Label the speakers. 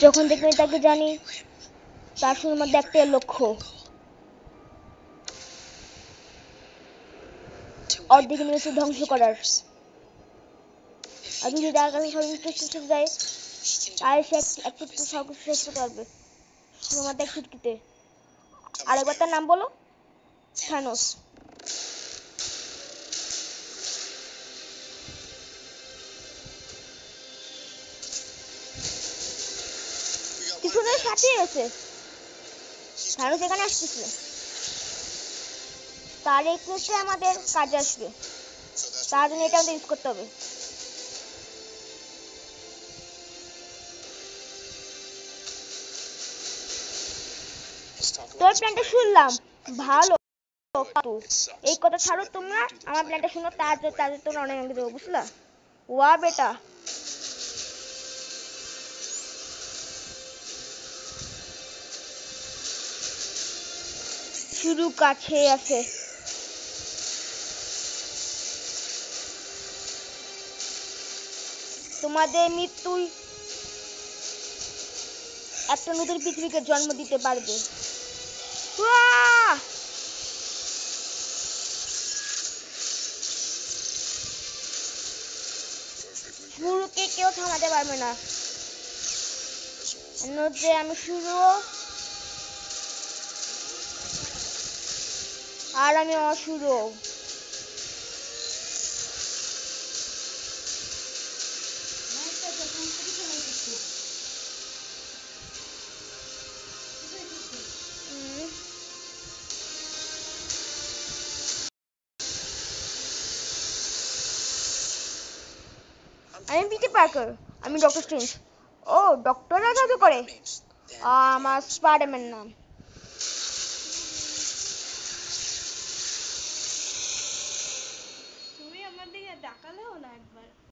Speaker 1: যখন আমি তাকে জানি? তার শুধুমাত্র একটাই লক্ষ্য। অর্ধেক ইউনিভার্সিটি ধ্বংস করার। আর যদি তার কাছে সব ইন্টারেস্ট যায় আর সে এক- একটু একটু করতে পারবে। শুধুমাত্র এক আরেকবার তার নাম বলো? থ্যানোস আছে। থ্যানোস এখানে আসতেছে। তার আমাদের কাজে আসবে। তার জন্য এটা আমাদের ইউজ করতে হবে। তোর প্ল্যানটা শুনলাম। ভালো। এই কথা ছাড়ো তোমরা। আমার প্ল্যানটা শুনো, তার তার তোমরা অনেক আগে দেবো, বুঝলা? ওয়া বেটা। শুরু কাছে আছে। তোমাদের মৃত্যুই একটা নতুন পৃথিবীকে জন্ম দিতে পারবে! শুরুকে কেউ থামাতে পারবে না। আমি শুরু আর আমি হুম। আমি পিটার পার্কার আমি ডক্টর স্ট্রেঞ্জ। ও ডক্টররা জাদু করে? আমার স্পাইডারম্যান নাম
Speaker 2: তুমি আমার দিকে তাকালেও না একবার।